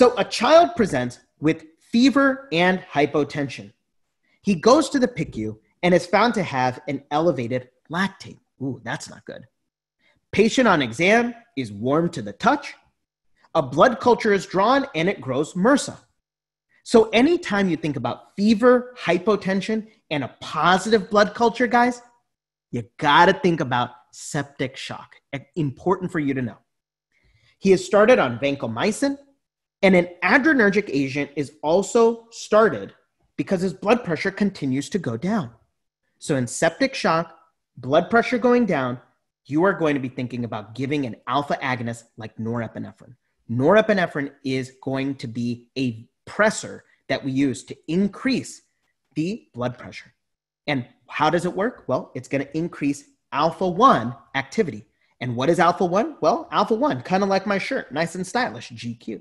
So a child presents with fever and hypotension. He goes to the PICU and is found to have an elevated lactate. Ooh, that's not good. Patient on exam is warm to the touch. A blood culture is drawn and it grows MRSA. So, anytime you think about fever, hypotension, and a positive blood culture, guys, you gotta think about septic shock. Important for you to know. He is started on vancomycin, and an adrenergic agent is also started because his blood pressure continues to go down. So, in septic shock, blood pressure going down, you are going to be thinking about giving an alpha agonist like norepinephrine. Norepinephrine is going to be a pressor that we use to increase the blood pressure. And how does it work? Well, it's going to increase alpha 1 activity. And what is alpha 1? Well, alpha 1, kind of like my shirt, nice and stylish, GQ.